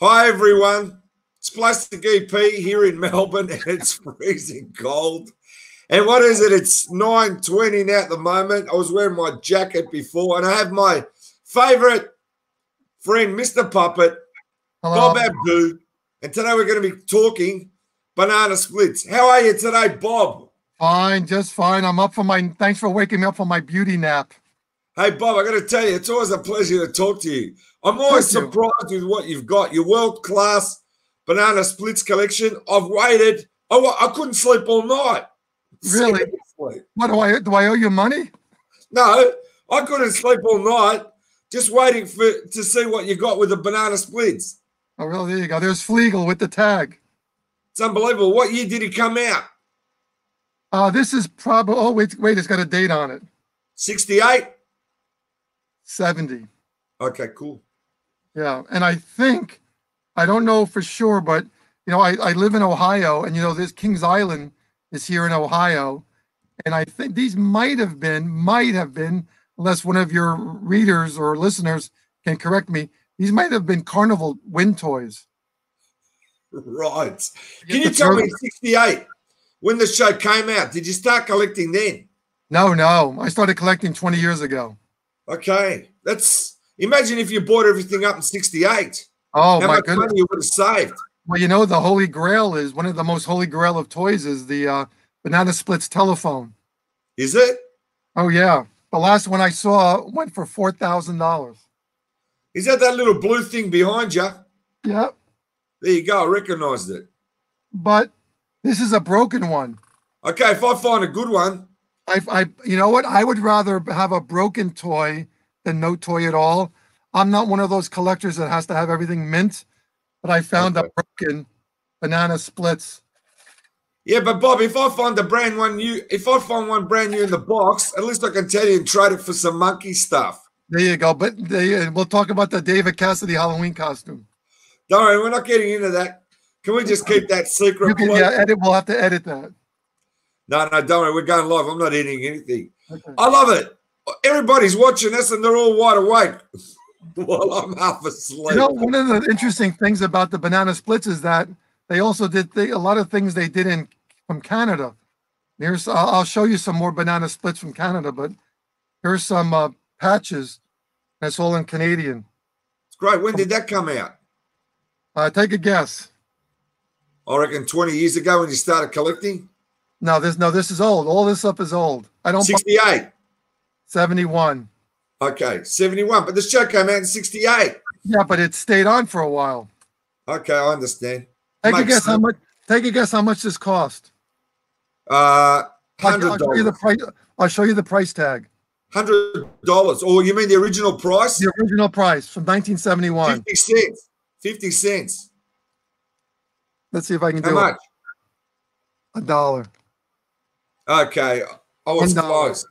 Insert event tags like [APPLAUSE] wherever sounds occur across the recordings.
Hi, everyone. It's Plastic EP here in [LAUGHS] Melbourne, and it's freezing cold. And what is it? It's 9.20 now at the moment. I was wearing my jacket before, and I have my favourite friend, Mr. Puppet, Hello. Bob Abdou. And today we're going to be talking banana splits. How are you today, Bob? Fine, just fine. I'm up for my. Thanks for waking me up for my beauty nap. Hey, Bob, I got to tell you, it's always a pleasure to talk to you. I'm always Thank you. surprised with what you've got. Your world class banana splits collection. I've waited. I, I couldn't sleep all night. Really? Seriously. What do I do? I owe you money? No, I couldn't sleep all night just waiting for to see what you got with the banana splits. Oh, really? There you go. There's Fleegle with the tag. It's unbelievable. What year did he come out? Uh, this is probably. Oh, wait, wait. It's got a date on it. 68? 70. Okay, cool. Yeah, and I think I don't know for sure, but you know, I, I live in Ohio, and you know, this Kings Island is here in Ohio, and I think these might have been, might have been, unless one of your readers or listeners can correct me, these might have been Carnival wind toys. Right. Can you tell me 68 when the show came out? Did you start collecting then? No, no, I started collecting 20 years ago. Okay. That's imagine if you bought everything up in 68. Oh How my much goodness! money you would have saved. Well, you know, the Holy Grail is one of the most holy grail of toys is the uh, Banana Splits telephone. Is it? Oh yeah, the last one I saw went for four thousand dollars. Is that that little blue thing behind you? Yep. There you go. I recognized it. but this is a broken one. Okay, if I find a good one, I, I, you know what? I would rather have a broken toy than no toy at all. I'm not one of those collectors that has to have everything mint, but I found Okay. a broken banana splits. yeah, but Bob, if I find a brand one new, if I find one brand new in the box, at least I can tell you and trade it for some monkey stuff. There you go. But they, we'll talk about the David Cassidy Halloween costume. Don't worry, we're not getting into that. Can we just keep that secret? Can, yeah, edit. We'll have to edit that. No, no, don't worry. We're going live. I'm not eating anything. Okay. I love it. Everybody's watching us and they're all wide awake [LAUGHS] while I'm half asleep. You know, one of the interesting things about the banana splits is that they also did th- a lot of things they did in from Canada. Here's I'll, I'll show you some more banana splits from Canada, but here's some uh, patches. That's all in Canadian. It's great. When did that come out? Uh, take a guess. I reckon 20 years ago when you started collecting. No, this no, this is old. All this stuff is old. I don't. 68. 71. Okay, 71. But this show came out in 68. Yeah, but it stayed on for a while. Okay, I understand. Take a Makes guess how much. Take a guess how much this cost. Uh, I'll, I'll show you the $100. price. I'll show you the price tag. $100. Or you mean the original price? The original price from 1971. 50 cents. 50 cents. Let's see if I can How do much? it. A dollar. Okay, I was One close.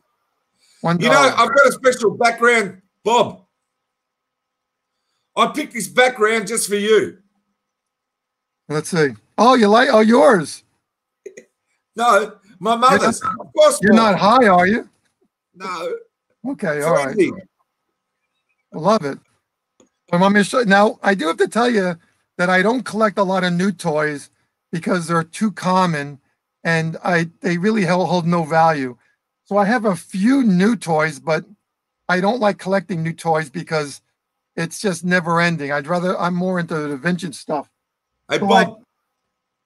One You know. I've got a special background, Bob. I picked this background just for you. Let's see. Oh, you like? Oh, yours. No, my mother's. Of course, You're not high, are you? No, Okay, all right. I love it. Want me to show now. I do have to tell you that I don't collect a lot of new toys because they're too common, and I they really hold, hold no value. So I have a few new toys, but I don't like collecting new toys because it's just never ending. I'd rather I'm more into the vintage stuff. Hey, So Bob. I-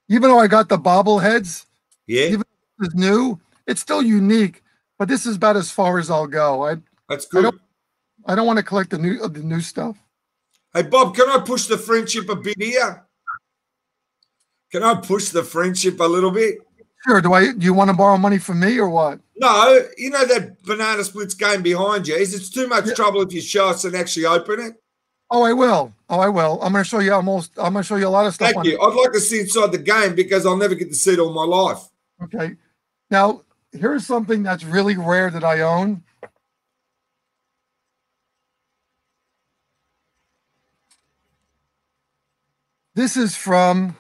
even though I got the bobbleheads, yeah, even- is new, it's still unique. But this is about as far as I'll go. I that's I good. don't- I don't want to collect the new the new stuff. Hey, Bob, can I push the friendship a bit here? Can I push the friendship a little bit? Sure. Do I? Do you want to borrow money from me or what? No, you know that banana splits game behind you. Is it's too much Yeah. trouble if you show us and actually open it? Oh, I will. Oh, I will. I'm going to show you almost. I'm going to show you a lot of stuff. Thank you. I'd like to see inside the game because I'll never get to see it all my life. Okay. Now, here's something that's really rare that I own. This is from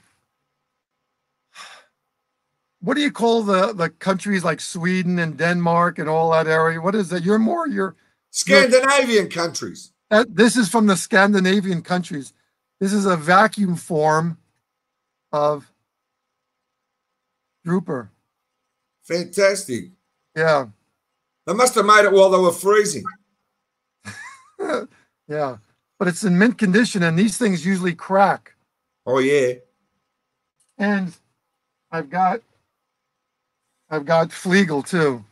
what do you call the the countries like Sweden and Denmark and all that area? What is that? You're more you're Scandinavian countries. that this is from the Scandinavian countries. This is a vacuum form of Drooper. Fantastic. Yeah. They must have made it while they were freezing. [LAUGHS] yeah. But it's in mint condition and these things usually crack. Oh yeah. And I've got I've got Fleegle too.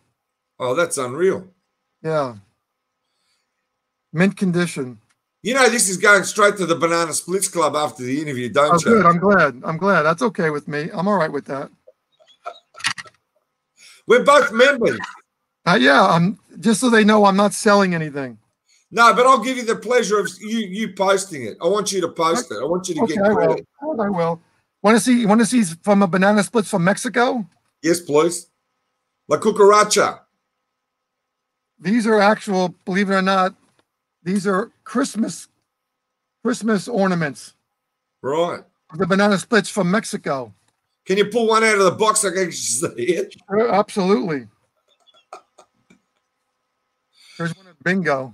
Oh, that's unreal. Yeah. Mint condition. You know, this is going straight to the Banana Splits Club after the interview, don't Oh, you? good. I'm glad. I'm glad. That's okay with me. I'm all right with that. We're both members. Uh, yeah. I'm just so they know I'm not selling anything. No, but I'll give you the pleasure of you you posting it. I want you to post it. I want you to Okay, get I will. I will. Want to see? Want to see from a banana splits from Mexico? Yes, please. La cucaracha. These are actual. Believe it or not, these are Christmas Christmas ornaments. Right. The banana splits from Mexico. Can you pull one out of the box I can see it? Uh, Absolutely. There's one at Bingo.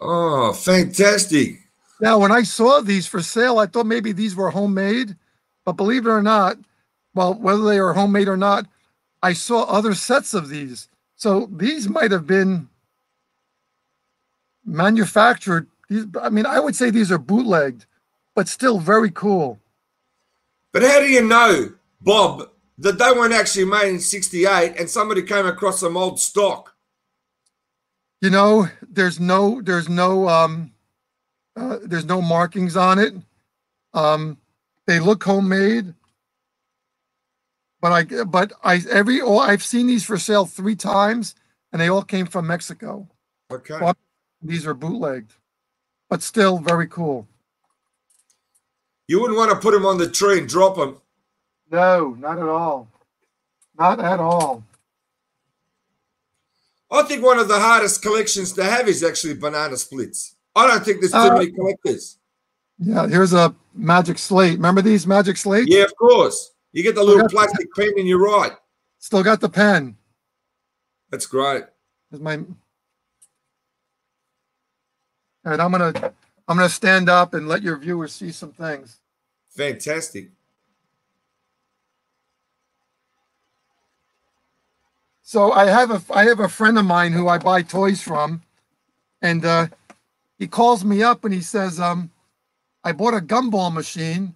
Oh, fantastic. Now, when I saw these for sale, I thought maybe these were homemade, but believe it or not, well, whether they are homemade or not, I saw other sets of these. So these might have been manufactured. These, I mean, I would say these are bootlegged, but still very cool. But how do you know, Bob, that they weren't actually made in 68 and somebody came across some old stock? You know, there's no, there's no, um, uh, there's no markings on it. Um, they look homemade, but I, but I, every, oh, I've seen these for sale three times, and they all came from Mexico. Okay. Well, These are bootlegged, but still very cool. You wouldn't want to put them on the train, drop them. No, not at all. Not at all. I think one of the hardest collections to have is actually banana splits. I don't think there's too Uh, many collectors. Yeah, here's a magic slate. Remember these magic slates? Yeah, of course. You get the little plastic pen and you're right. Still got the pen. That's great. Here's my. All right, I'm gonna I'm gonna stand up and let your viewers see some things. Fantastic. So I have a I have a friend of mine who I buy toys from, and uh, he calls me up and he says, um, "I bought a gumball machine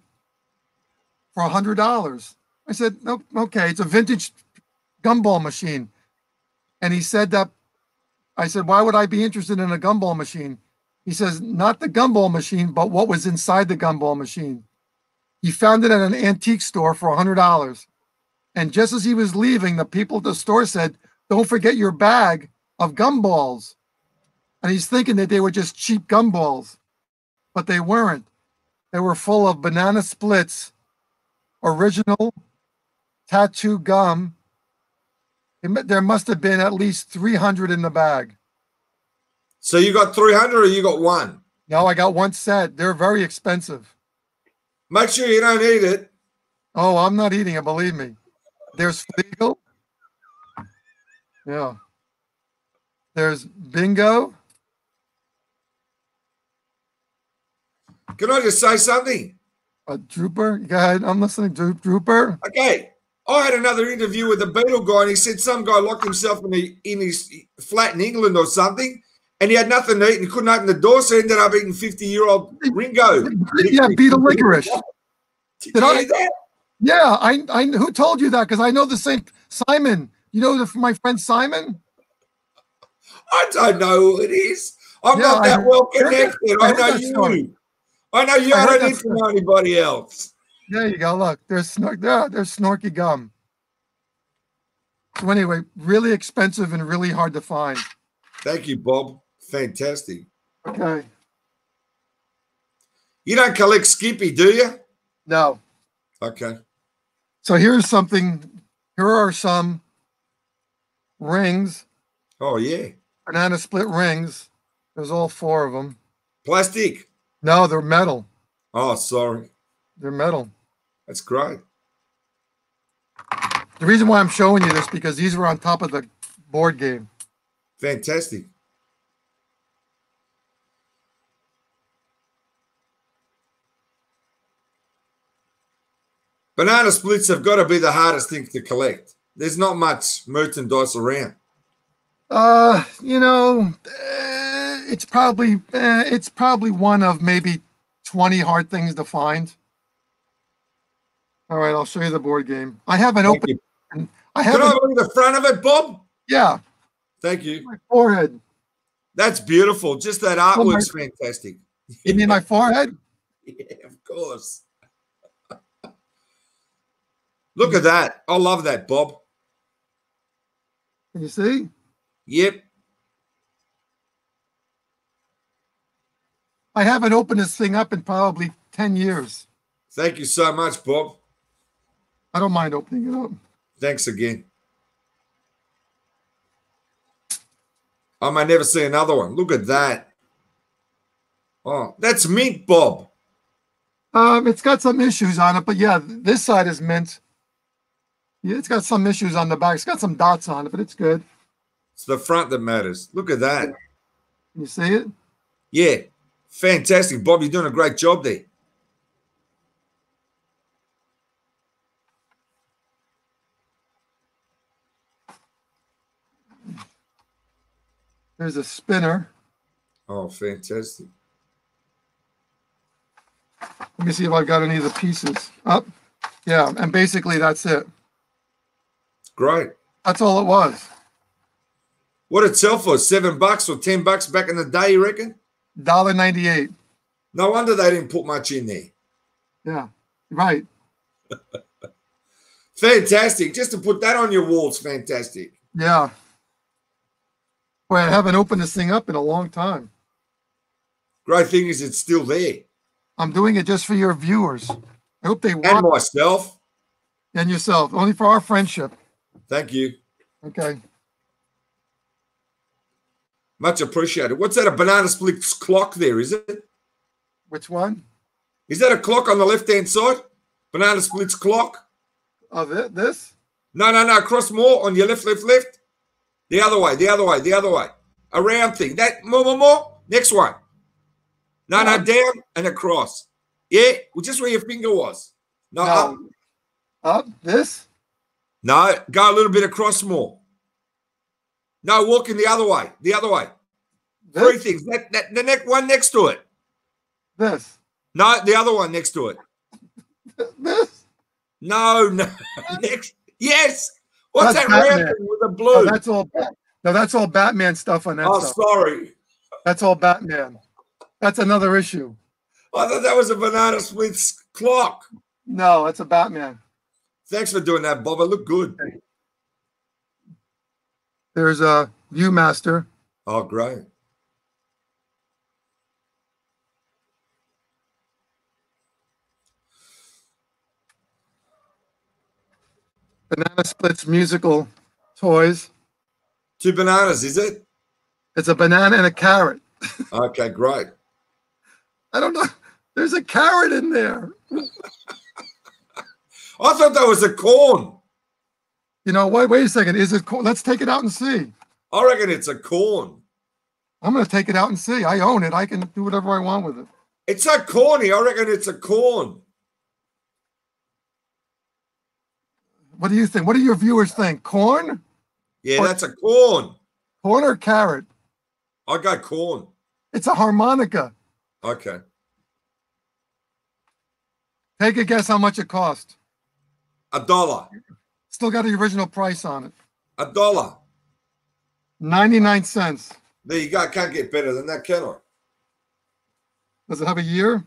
for a hundred dollars." I said, "No, okay, it's a vintage gumball machine," and he said that. I said, "Why would I be interested in a gumball machine?" He says, "Not the gumball machine, but what was inside the gumball machine." He found it at an antique store for a hundred dollars. And just as he was leaving, the people at the store said, Don't forget your bag of gumballs. And he's thinking that they were just cheap gumballs, but they weren't. They were full of banana splits, original tattoo gum. It There must have been at least 300 in the bag. So you got 300 or you got one? No, I got one set. They're very expensive. Make sure you don't eat it. Oh, I'm not eating it, believe me. There's legal. Yeah. There's Bingo. Can I just say something? A Drooper. Go ahead. I'm listening to Drooper. Okay. I had another interview with a Beatle guy, and he said some guy locked himself in, the, in his flat in England or something, and he had nothing to eat and he couldn't open the door, so he ended up eating 50 year old Ringo. [LAUGHS] Yeah, Beatle licorice. Did Did I- that? Yeah, I, I who told you that? Because I know the same Simon. You know the, my friend Simon? I don't know who it is. I'm Yeah, not that well I that- connected. I I know you. story. Oh, you. I know you. I don't need to know anybody else. There you go. Look, there's snor- yeah, there's Snorky gum. So anyway, really expensive and really hard to find. Thank you, Bob. Fantastic. Okay. You don't collect Skippy, do you? No. Okay. So here's something. Here are some rings, Oh, yeah. banana split rings. There's all four of them. Plastic. No, they're metal. Oh, sorry. They're metal. That's great. The reason why I'm showing you this because these were on top of the board game. Fantastic. Banana splits have got to be the hardest thing to collect. There's not much merchandise around. Uh, you know, eh it's probably uh, it's probably one of maybe 20 hard things to find. All right, I'll show you the board game. I have an Thank open. you. I Can have I an, look the front of it, Bob? yeah, Thank you. my forehead. That's beautiful. Just that artwork's fantastic. You mean my forehead? [LAUGHS] Yeah, of course. Look at that. I love that, Bob. Can you see? Yep. I haven't opened this thing up in probably 10 years. Thank you so much, Bob. I don't mind opening it up. Thanks again. I may never see another one. Look at that. Oh, that's mint, Bob. Um, it's got some issues on it, but yeah, this side is mint. Yeah, it's got some issues on the back. It's got some dots on it, but it's good. It's the front that matters. Look at that. You see it? Yeah. Fantastic, Bob. You're doing a great job there. There's a spinner. Oh, fantastic. Let me see if I've got any of the pieces up. Yeah, and basically that's it. Great. That's all it was. What it sell for? Seven bucks or ten bucks back in the day, you reckon? Dollar ninety-eight. No wonder they didn't put much in there. Yeah, right. [LAUGHS] Fantastic. Just to put that on your walls, fantastic. Yeah. Boy, I haven't opened this thing up in a long time. Great thing is it's still there. I'm doing it just for your viewers. I hope they And want myself. and yourself. Only for our friendship. Thank you. Okay. Much appreciated. What's that? A banana splits clock there, is it? Which one? Is that a clock on the left hand side? Banana splits clock? Oh, thi- this? No, no, no. Cross more on your left, left, left. The other way, the other way, the other way. A round thing. That more, more, more. Next one. No, no, No. down and across. Yeah, well, just where your finger was. No, up. Up? This? No, go a little bit across more. No, walking the other way. The other way. Three things. That, that, the next one next to it. This? No, the other one next to it. This? No, no. [LAUGHS] next. Yes. What's That's that Batman. with the Oh, blue? that's all. No, that's all Batman stuff on that oh, stuff. sorry. That's all Batman. That's another issue. I thought that was a banana splits clock. No, that's a Batman. Thanks for doing that, Bob. It looked good. There's a Viewmaster. Oh, great. Banana Splits musical toys. Two bananas, is it? It's a banana and a carrot. [LAUGHS] Okay, great. I don't know. There's a carrot in there. [LAUGHS] I thought that was a corn. You know, wait, wait a second. Is it corn? Let's take it out and see. I reckon it's a corn. I'm going to take it out and see. I own it. I can do whatever I want with it. It's so corny. I reckon it's a corn. What do you think? What do your viewers think? Corn? Yeah, Or- that's a corn. Corn or carrot? I go corn. It's a harmonica. Okay. Take a guess how much it cost. A dollar. Still got the original price on it. A dollar. 99 cents. There you go. Can't get better than that, can I? Does it have a year?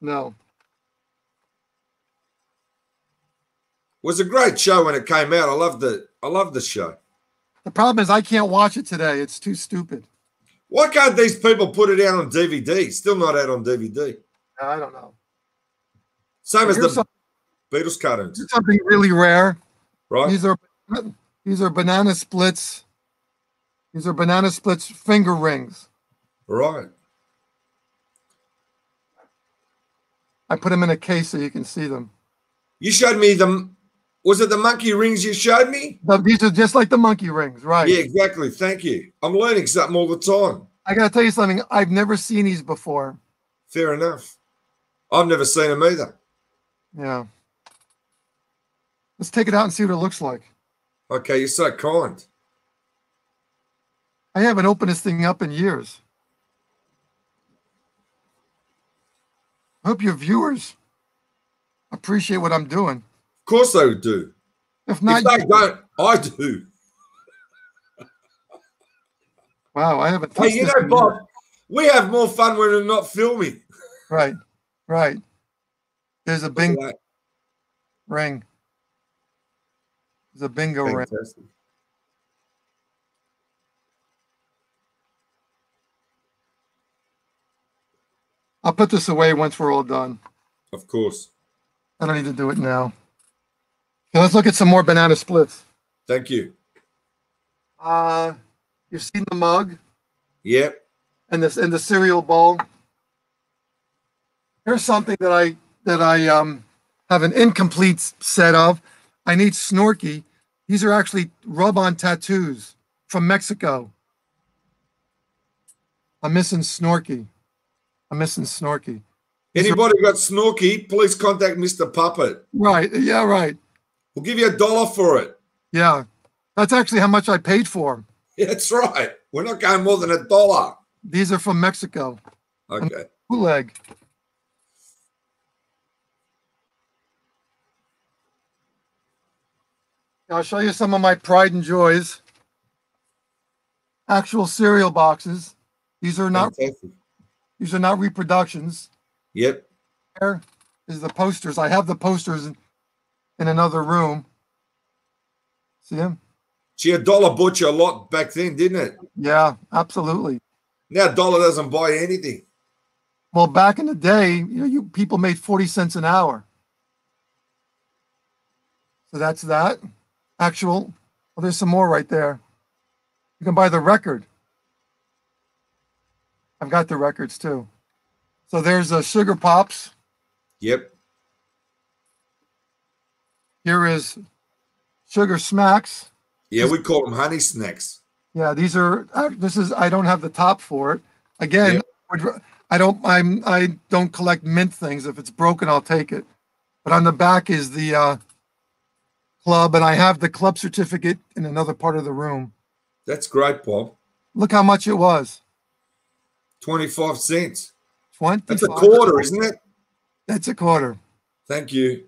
No. was a great show when it came out. I loved the I loved the show. The problem is I can't watch it today. It's too stupid. Why can't these people put it out on DVD? Still not out on DVD. I don't know. Same as the some- Beatles cartoons, something really rare. Right? These are these are banana splits. These are banana splits finger rings. Right. I put them in a case so you can see them. You showed me the was it the monkey rings you showed me? But these are just like the monkey rings, right? Yeah, exactly. Thank you. I'm learning something all the time. I gotta tell you something. I've never seen these before. Fair enough. I've never seen them either. Yeah. Let's take it out and see what it looks like. Okay, you're so kind. I haven't opened this thing up in years. I hope your viewers appreciate what I'm doing. Of course they do. If not, if they don't, I do. wow, I haven't. Hey, you know, Bob, years. we have more fun when we're not filming. Right, right. There's a Look at ring. A bingo ring. I'll put this away once we're all done. Of course. I don't need to do it now. Okay, let's look at some more banana splits. Thank you. Uh, you've seen the mug Yep. and this and the cereal bowl. Here's something that I that I um have an incomplete set of. I need Snorky. These are actually rub-on tattoos from Mexico. I'm missing Snorky. I'm missing Snorky. Anybody got Snorky, please contact Mr. Puppet. Right. Yeah. Right. We'll give you a dollar for it. Yeah. That's actually how much I paid for them. [LAUGHS] That's right. We're not going more than a dollar. These are from Mexico. Okay. Bootleg. I'll show you some of my pride and joys. Actual cereal boxes. These are not Fantastic. these are not reproductions. Yep. Here is the posters. I have the posters in, in another room. See them? Gee, a dollar bought you a lot back then, didn't it? Yeah, absolutely. Now dollar doesn't buy anything. Well, back in the day, you know, you people made 40 cents an hour. So that's that. Actual. Well, there's some more right there. You can buy the record. I've got the records too. So there's a Sugar Pops. Yep. Here is Sugar Smacks. Yeah, we call them honey snacks. Yeah, these are. Uh, this is. I don't have the top for it. Again, Yep. would- I don't. I'm. I don't collect mint things. If it's broken, I'll take it. But on the back is the uh, club, and I have the club certificate in another part of the room. That's great, Bob. Look how much it was. 25 cents. Twenty. That's a quarter, isn't it? That's a quarter. Thank you.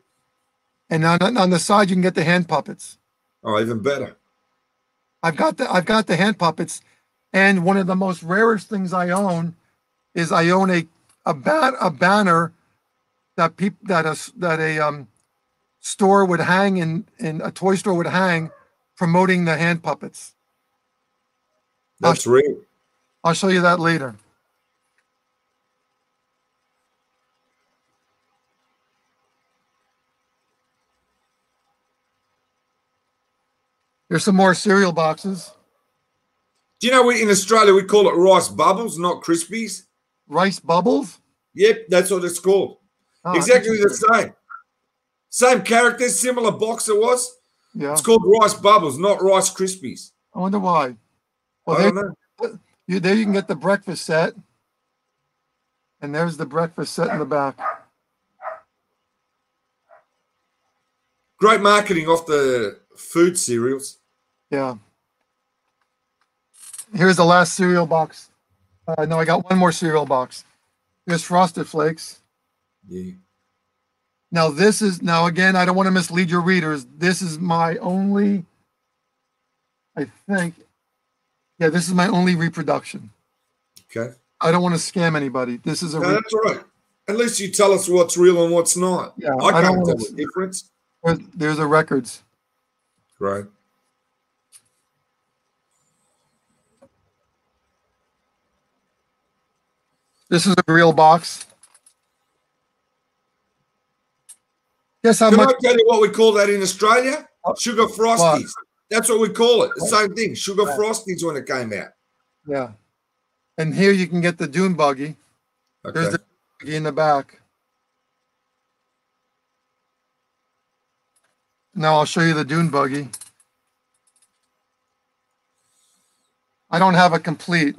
And on, on the side, you can get the hand puppets. Oh, even better. I've got the I've got the hand puppets, and one of the most rarest things I own is I own a a bat a banner that people that a that a um store would hang in in a toy store would hang promoting the hand puppets. That's real. I'll show you that later. There's some more cereal boxes. Do you know we in Australia we call it rice bubbles, not crispies? Rice bubbles. Yep, that's what it's called. Ah, exactly the same. Same characters, similar box it was. Yeah. It's called rice bubbles, not rice krispies. I wonder why. Well, I there, don't know. you, there you can get the breakfast set. And there's the breakfast set in the back. Great marketing off the food cereals. Yeah. Here's the last cereal box. Uh, no, I got one more cereal box. Here's Frosted Flakes. Yeah. Now, this is, now again, I don't want to mislead your readers. This is my only, I think, yeah, this is my only reproduction. Okay. I don't want to scam anybody. This is a, No, that's right. At least you tell us what's real and what's not. Yeah, I I don't can't tell the difference. there's, there's a records. Right. This is a real box. Guess how Can much? I tell you what we call that in Australia? Oh, Sugar frosties. That's what we call it. The oh. same thing. Sugar Right. frosties when it came out. Yeah. And here you can get the dune buggy. Okay. There's the buggy in the back. Now I'll show you the dune buggy. I don't have a complete.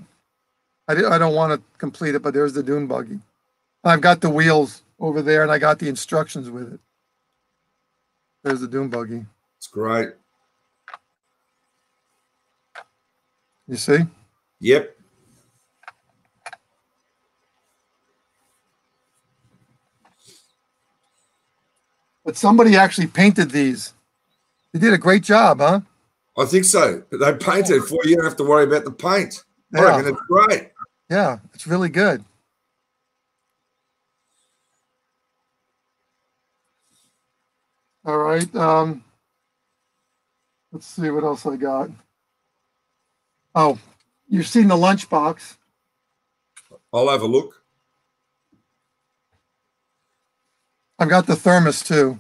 I, I don't want to complete it, but there's the dune buggy. I've got the wheels over there and I got the instructions with it. There's the dune buggy. It's great. You see? Yep. But somebody actually painted these. They did a great job, huh? I think so. They painted it for you. You don't have to worry about the paint. I Yeah. reckon it's great. Yeah, it's really good. All right. Um, let's see what else I got. Oh, you've seen the lunchbox. I'll have a look. I've got the thermos too.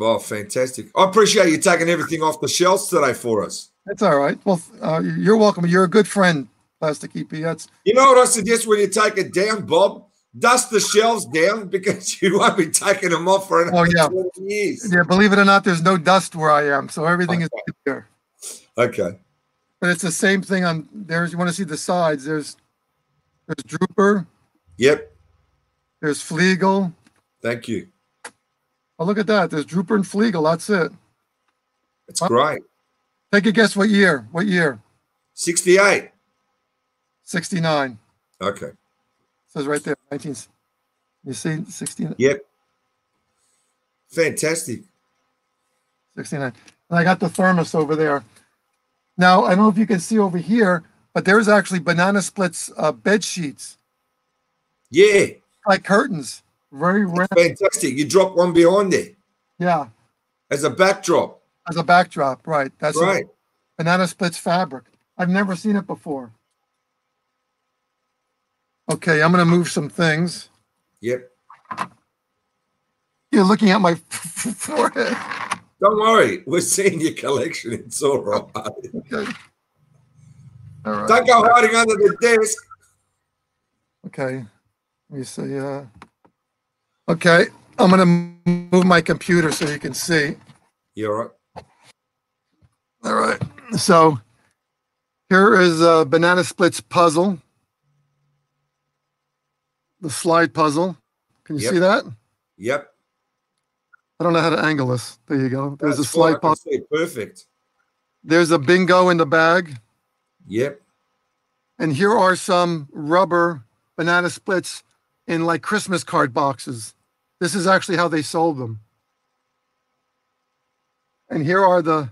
Oh, fantastic. I appreciate you taking everything off the shelves today for us. That's all right. Well, uh, you're welcome. You're a good friend, Plastic EP. That's You know what I suggest when you take it down, Bob? Dust the shelves down because [LAUGHS] you won't be taking them off for another Oh, yeah. 20 years. yeah. Believe it or not, there's no dust where I am, so everything is clear. Okay. But it's the same thing on there's. You want to see the sides? There's there's Drooper. Yep. There's Fleegle. Thank you. Oh, look at that. There's Drooper and Fleegle. That's it. It's great. Take a guess what year? What year? 68. 69. Okay. Says right there. 19. You see 16. Yep. Fantastic. 69. And I got the thermos over there. Now, I don't know if you can see over here, but there's actually banana splits uh, bed sheets, Yeah. like curtains. Very rare. Fantastic. You drop one behind there Yeah, as a backdrop. as a backdrop. Right. That's Right. banana splits fabric. I've never seen it before. Okay, I'm going to move some things. Yep. You're looking at my forehead. Don't worry. We're seeing your collection. It's all right. Okay. All right. Don't go hiding under the desk. Okay. Let me see. Uh, okay. I'm going to move my computer so you can see. You're all right? All right. So here is a banana splits puzzle. The slide puzzle. Can you Yep. see that? Yep. I don't know how to angle this. There you go. There's That's a slide fine. I can puzzle. Perfect. There's a bingo in the bag. Yep. And here are some rubber banana splits in like Christmas card boxes. This is actually how they sold them. And here are the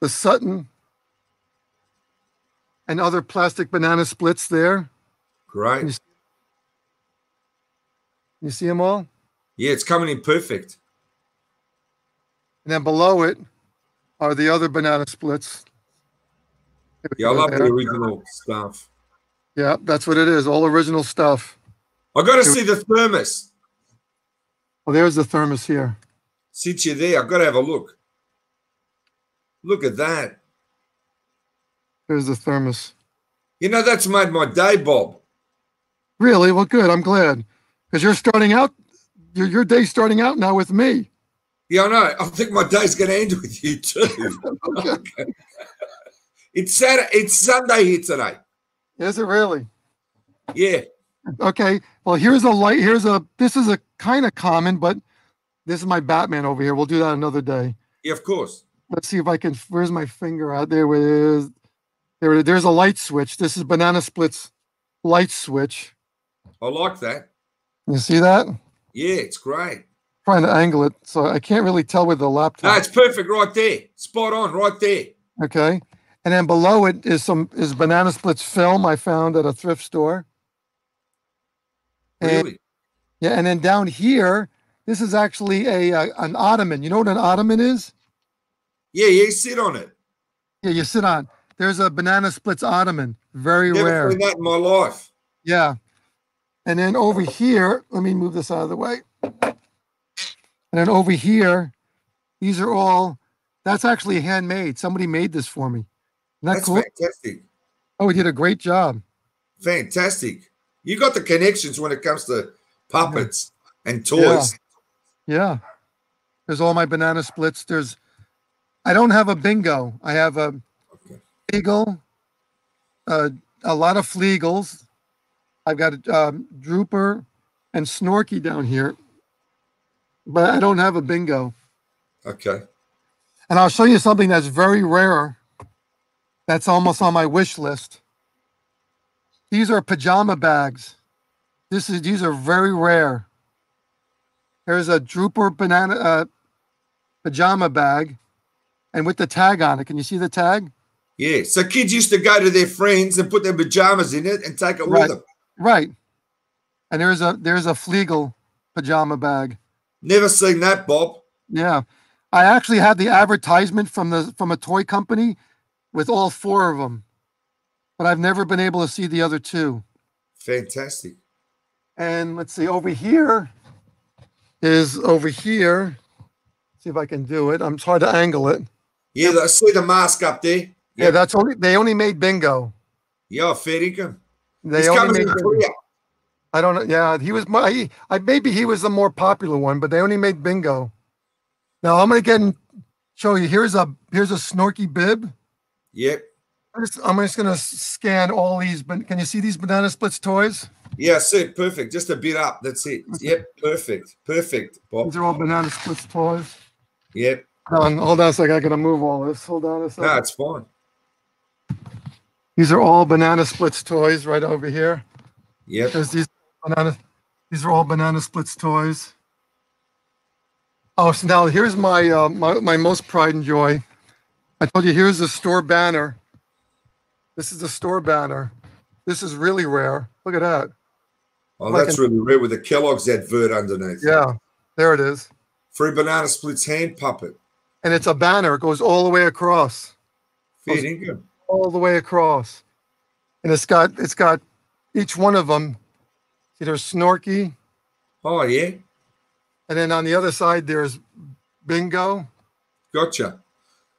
the Sutton and other plastic banana splits there. Great. You see them all? Yeah, it's coming in perfect. And then below it are the other banana splits. Yeah, I love the original stuff. Yeah, that's what it is. All original stuff. I got to see the thermos. Well, there's the thermos here. Since you're there, I've got to have a look. Look at that. There's the thermos. You know, that's made my day, Bob. Really? Well, good. I'm glad because you're starting out. Your your day's starting out now with me. Yeah, I know. I think my day's going to end with you too. Okay. [LAUGHS] [LAUGHS] it's Saturday. It's Sunday here today. Is it really? Yeah. Okay. Well, here's a light. Here's a. This is a kind of common, but this is my Batman over here. We'll do that another day. Yeah, of course. Let's see if I can. Where's my finger out there? Where it is. There. There's a light switch. This is banana splits light switch. I like that. You see that? Yeah, it's great. Trying to angle it, so I can't really tell with the No, laptop. it's perfect right there. Spot on right there. Okay. And then below it is some is banana splits film I found at a thrift store. And- Really? Yeah, and then down here, this is actually a, uh an ottoman. You know what an ottoman is? Yeah, yeah, sit on it. Yeah, you sit on. There's a banana splits ottoman, very Never rare. seen that in my life. Yeah. And then over here, let me move this out of the way. And then over here, these are all. That's actually handmade. Somebody made this for me. That That's cool? fantastic. Oh, he did a great job. Fantastic. You got the connections when it comes to puppets and toys. Yeah. There's all my banana splits. There's, I don't have a bingo. I have a Okay. eagle, uh, a lot of fleegles. I've got a um, drooper and snorky down here, but I don't have a bingo. Okay. And I'll show you something that's very rare. That's almost on my wish list. These are pajama bags. This is these are very rare. There's a drooper banana uh, pajama bag, and with the tag on it. Can you see the tag? Yeah. So kids used to go to their friends and put their pajamas in it and take it Right. with them. Right. And there's a there's a Fleegle pajama bag. Never seen that, Bob. Yeah. I actually had the advertisement from the from a toy company with all four of them. But I've never been able to see the other two. Fantastic. And let's see over here is over here. See if I can do it. I'm trying to angle it. Yeah, I see the mask up there. Yeah, that's only they only made bingo. Yeah, fair income. They He's only made bingo. I don't know. Yeah, he was. my- He, I maybe he was the more popular one, but they only made bingo. Now I'm gonna get and show you. Here's a here's a snorky bib. Yep. I'm just, I'm just gonna scan all these. But can you see these banana splits toys? Yeah, see. Perfect. Just a bit up. That's it. Yep. Perfect. Perfect, Bob. These are all banana splits toys. Yep. Hold on, hold on a second. I gotta move all this. Hold on a second. No, it's fine. These are all banana splits toys right over here. Yep. Because these banana, these are all banana splits toys. Oh, so now here's my uh, my my most pride and joy. I told you here's the store banner. This is the store banner. This is really rare. Look at that. Oh, Like that's a- really rare with the Kellogg's advert underneath. Yeah, there it is. Free banana splits hand puppet. And it's a banner. It goes all the way across, Fair income. All the way across. And it's got it's got each one of them. See, there's Snorky, Oh, yeah. and then on the other side there's Bingo, Gotcha.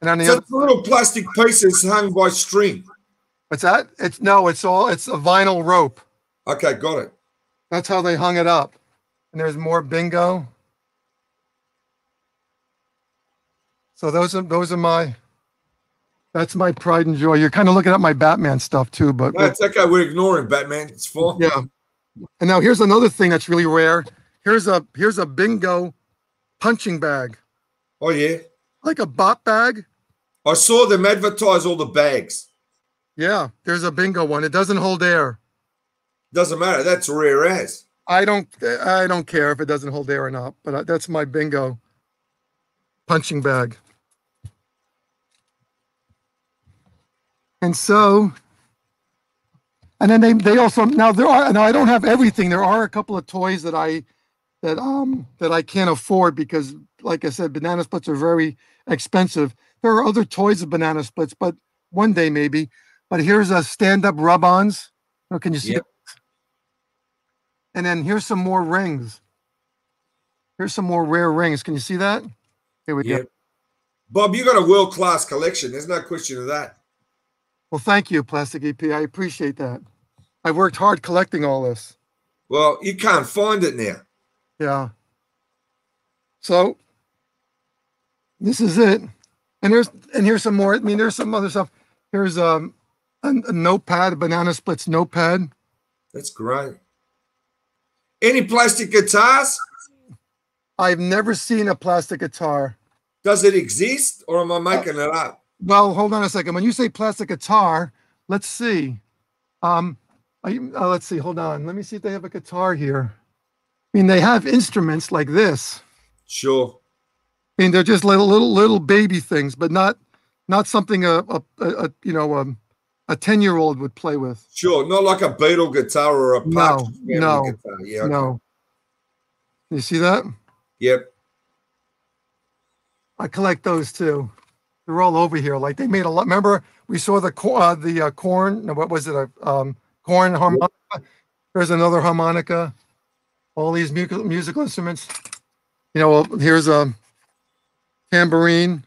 and on the So other little plastic pieces hung by string. What's that? It's no, it's all it's a vinyl rope. Okay, got it. That's how they hung it up. And there's more bingo. So those are those are my that's my pride and joy. You're kind of looking at my Batman stuff too, but No, it's okay. We're ignoring Batman. It's full. yeah. And now here's another thing that's really rare. Here's a here's a bingo punching bag, Oh, yeah. like a bot bag. I saw them advertise all the bags. Yeah, there's a bingo one. It doesn't hold air. Doesn't matter. That's rare as. I don't I don't care if it doesn't hold air or not, but that's my bingo punching bag. And so and then they they also now there are now I don't have everything. There are a couple of toys that I that um that I can't afford because like I said banana splits are very expensive. There are other toys of banana splits, but one day maybe. But here's a stand-up rub-ons. Oh, can you see Yep. and then here's some more rings. Here's some more rare rings. Can you see that? Here we Yeah. go. Bob, you got a world class collection. There's no question of that. Well, thank you, Plastic EP. I appreciate that. I worked hard collecting all this. Well, you can't find it now. Yeah. So this is it. And there's and here's some more. I mean, there's some other stuff. Here's um a, a notepad, a banana splits notepad. That's great. Any plastic guitars? I've never seen a plastic guitar. Does it exist or am I making it up? Well, hold on a second. When you say plastic guitar, let's see. Um, I, uh, let's see. Hold on. Let me see if they have a guitar here. I mean, they have instruments like this. Sure. I mean, they're just little, little, little baby things, but not, not something a, a, a, a you know, um, a ten-year-old would play with. Sure. Not like a Beatle guitar or a No, no, guitar. Yeah. okay. No. You see that? Yep. I collect those too. They're all over here. Like they made a lot. Remember, we saw the uh, the uh, corn. What was it? A um, corn harmonica. There's another harmonica. All these musical musical instruments. You know, well, here's a tambourine.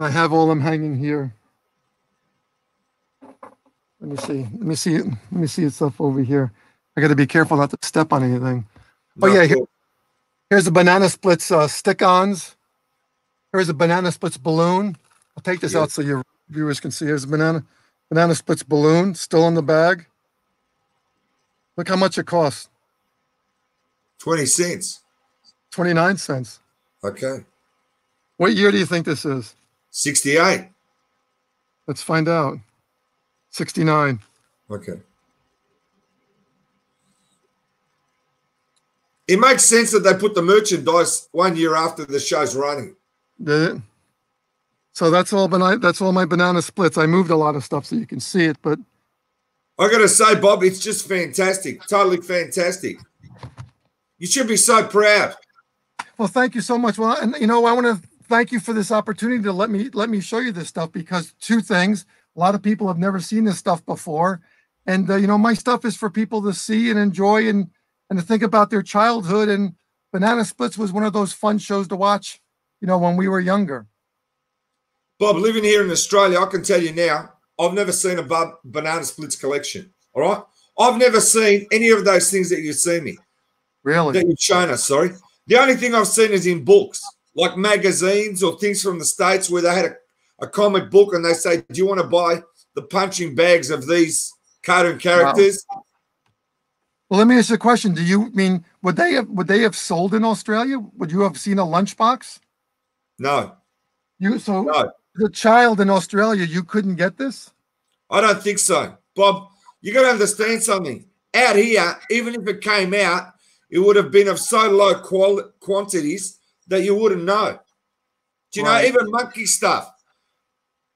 I have all them hanging here. Let me see. Let me see. Let me see stuff over here. I got to be careful not to step on anything. Oh, No, yeah, here- Here's a banana splits uh, stick-ons. Here's a banana splits balloon. I'll take this Yeah. out so your viewers can see. Here's a banana banana splits balloon still in the bag. Look how much it costs. 20 cents. 29 cents. Okay. What year do you think this is? 68. Let's find out. 69. Okay. It makes sense that they put the merchandise one year after the show's running. Did it? So that's all banana that's all my banana splits. I moved a lot of stuff so you can see it, but I gotta say, Bob, it's just fantastic. Totally fantastic. You should be so proud. Well, thank you so much. Well, and you know, I want to thank you for this opportunity to let me let me show you this stuff because two things. A lot of people have never seen this stuff before, and uh, you know, my stuff is for people to see and enjoy and and to think about their childhood. And Banana Splits was one of those fun shows to watch. You know, when we were younger. Bob, living here in Australia, I can tell you now, I've never seen a Bob banana splits collection. All right. I've never seen any of those things that you've seen me. Really? That you've shown us, sorry. The only thing I've seen is in books, like magazines or things from the States where they had a, a comic book and they say, Do you want to buy the punching bags of these cartoon characters? Wow. Well, let me ask you a question. Do you mean would they have would they have sold in Australia? Would you have seen a lunchbox? No. You so no the child in Australia, you couldn't get this? I don't think so. Bob, you got to understand something. Out here, even if it came out, it would have been of so low qual- quantities that you wouldn't know. Do you right. know, even Monkees stuff,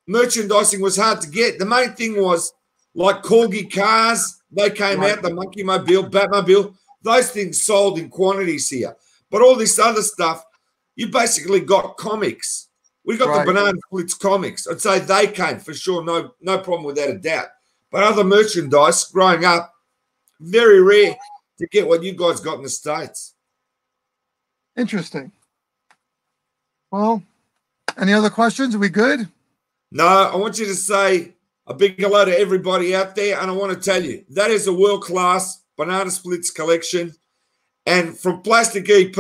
merchandising was hard to get. The main thing was like corgi cars, they came right. out, the Monkeemobile, Batmobile, those things sold in quantities here. But all this other stuff, you basically got comics we got right. the Banana Splits comics. I'd say they came for sure, no, no problem without a doubt. But other merchandise growing up, very rare to get what you guys got in the States. Interesting. Well, any other questions? Are we good? No, I want you to say a big hello to everybody out there. And I want to tell you that is a world class Banana Splits collection. And from Plastic EP,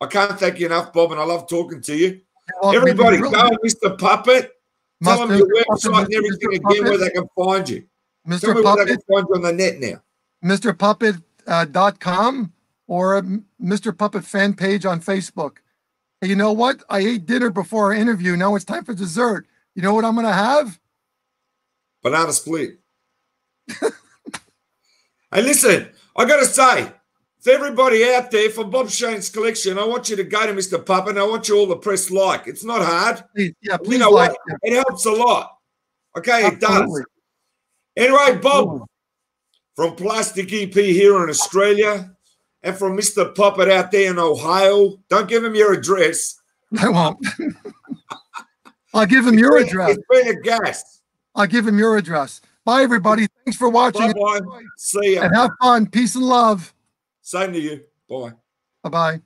I can't thank you enough, Bob, and I love talking to you. Everybody, go Mr. Puppet. Tell them your website and everything Mr. again Puppet. where they can find you. Mr. Tell me Puppet, where they can find you on the net now. MrPuppet.com uh, or a Mr. Puppet fan page on Facebook. Hey, you know what? I ate dinner before our interview. Now it's time for dessert. You know what I'm going to have? Banana split. [LAUGHS] hey, listen, I got to say, for everybody out there, for Bob Shane's collection, I want you to go to Mr. Puppet and I want you all to press like. It's not hard. Please, yeah, please you know like, what? Yeah. It helps a lot. Okay, Absolutely. it does. Anyway, Bob, from Plastic EP here in Australia and from Mr. Puppet out there in Ohio, don't give him your address. I won't. [LAUGHS] I'll give him your address. It's been a gas. I'll give him your address. Bye, everybody. Thanks for watching. Bye-bye. See ya. And have fun. Peace and love. Same to you. Bye. Bye bye.